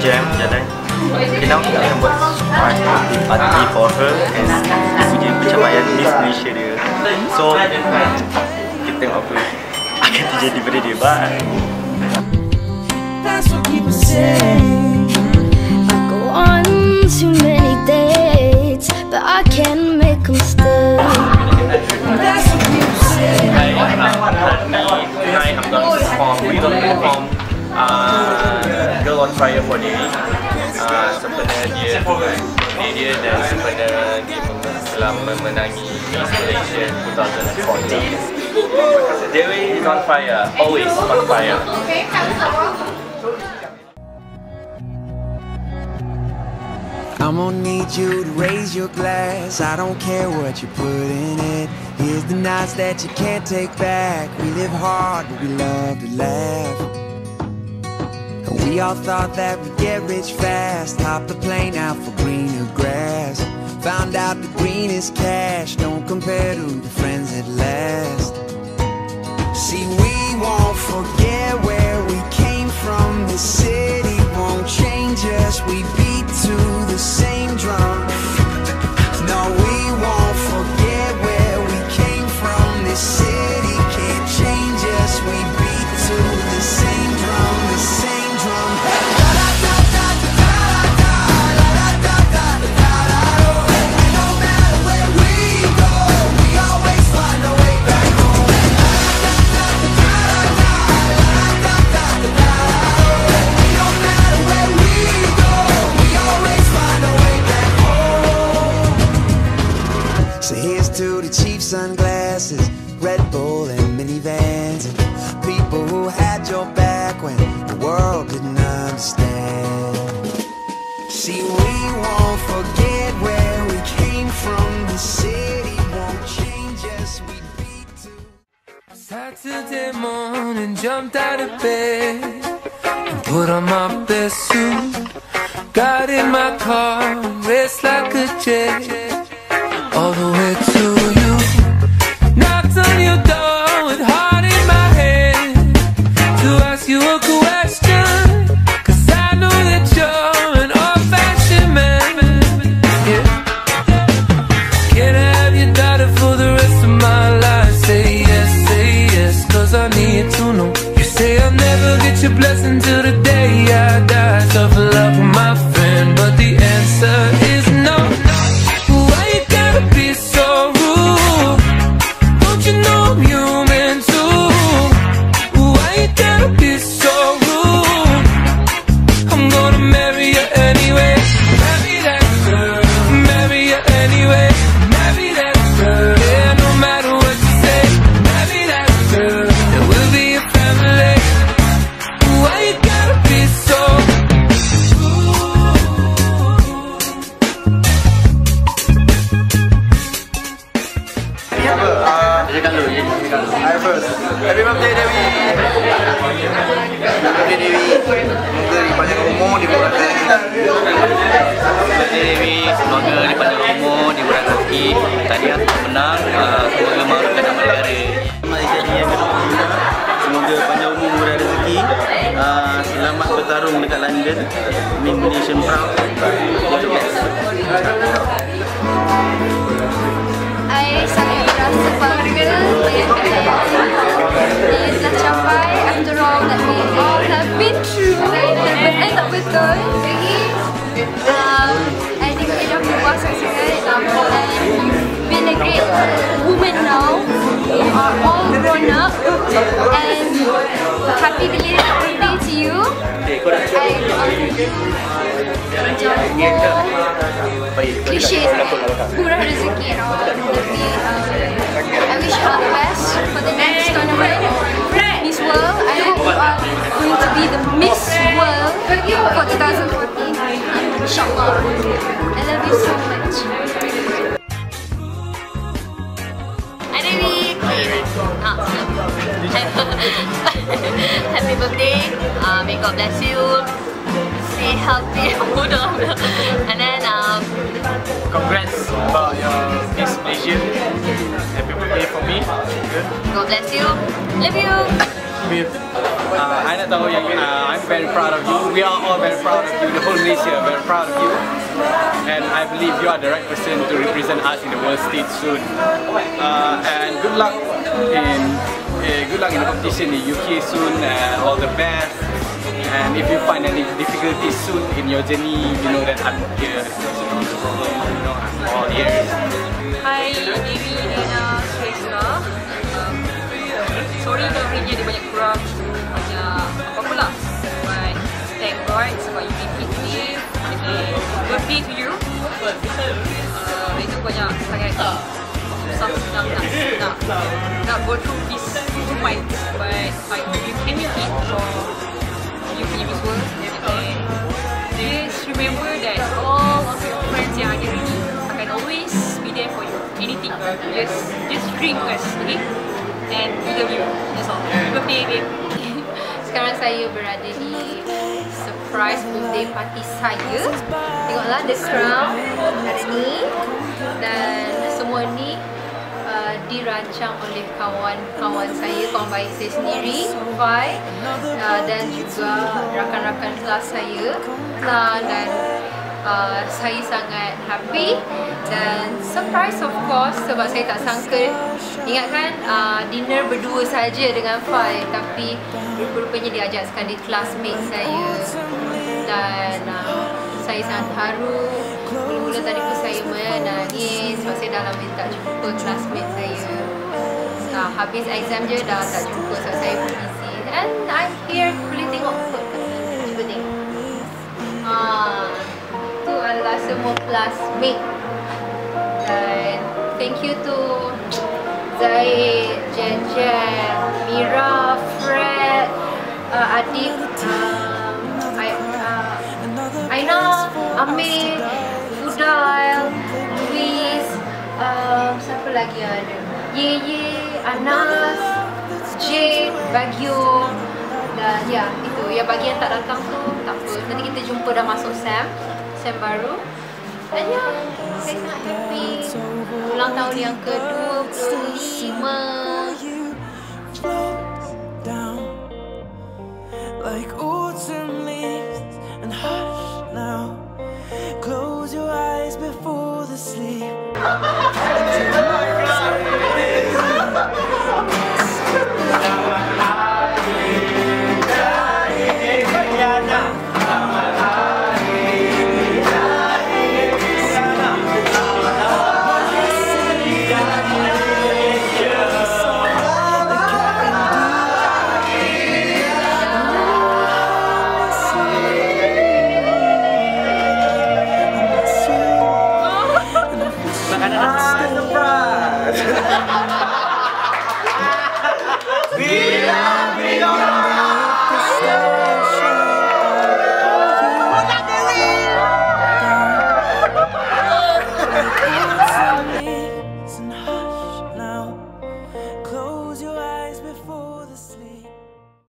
jam jalan. Okay, now kita buat party, party for her dia punya pencapaian Miss Malaysia dia. So, kita tengok apa akan terjadi pada dia, bye. That's what people say. Fire for Dewi uh, Sempena dia birthday dia dan sempena dia telah memenangi Miss Malaysia 2014 Dewi is on fire, always on fire I'm gonna need you to raise your glass. I don't care what you put in it. Here's the nights that you can't take back. We live hard, but we love to laugh. And we all thought that we'd get rich fast. Hop the plane out for greener grass. Found out the green is cash don't compare to the friends that last. See, we won't forget where we came from. The city your back when the world didn't understand. See, we won't forget where we came from. The city won't change us. We beat to. Saturday morning, jumped out of bed and put on my best suit. Got in my car, raced like a jet all the way to you. Knocked on your door you a question. Gonna marry you anyway. Dewi, semoga dipanjang umur, dimurahkan rezeki Tahniah menang, uh, semoga marukan nama negara. Malaysia ni yang kedua Semoga panjang umur, murah rezeki. Uh, Selamat bertarung dekat London. Miss Malaysian Proud. You're the best I sangat merasa bangga yang ia telah capai after all that we all have been through and end up with good. Um, You um, and you've been a great woman now. You are all grown up and happy belated birthday to you. I um, more cliche murah rezeki all tapi um, you so much. Ah, Happy birthday. Uh, may God bless you. Stay healthy, muda. And then um, Congrats about your Miss Malaysia Happy birthday for me Good God bless you. Love you. Bib, uh, I nak tahu yang uh, I'm very proud of you. We are all very proud of you. The whole Malaysia very proud of you. And I believe you are the right person to represent us in the world stage soon. Uh, and good luck in uh, good luck in the competition in the UK soon. And all the best. And if you find any difficulties soon in your journey, you know that I'm here. No problem. You know, all ears. Hai Dewi Nina Shrestha um, Sorry kalau ni ada banyak kurang Banyak nak, nak go through this moments But I hope you can make it for you punya visual and just remember that all of your friends yang ada ni akan always be there for you. Anything. Just just dream first, okay? And we love you. That's all. Happy birthday. Sekarang saya berada di surprise birthday party saya. Tengoklah The Crown hari ni dan semua ni uh, dirancang oleh kawan-kawan saya, kawan baik saya sendiri, Fai uh, dan juga rakan-rakan kelas saya, Tla dan uh, saya sangat happy. Dan surprise of course sebab saya tak sangka. Ingatkan uh, dinner berdua saja dengan Fai tapi rupa-rupanya diajak sekali classmate saya. Dan uh, saya sangat haru tadi pun saya menangis sebab saya dah lama tak jumpa classmate saya. Uh, habis exam je dah tak jumpa sebab saya busy. And I'm here boleh tengok kot cuba tengok. Ah, tu adalah semua classmate. Dan thank you to Zaid, Jen Jen, Mira, Fred, uh, Adib, um, uh, Aina, Amir, Fudail, Louis, um, siapa lagi ada? Ye Ye, Anas, Jade, Bagio dan ya itu. Yang bagi yang tak datang tu tak apa. Nanti kita jumpa dah masuk SEM SEM baru. Dan ya saya sangat happy. Ulang tahun yang ke-25 down like autumn asleep.